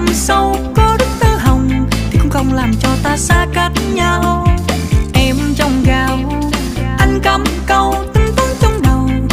đậm sâu có đức tơ hồng thì cũng không làm cho ta xa cách.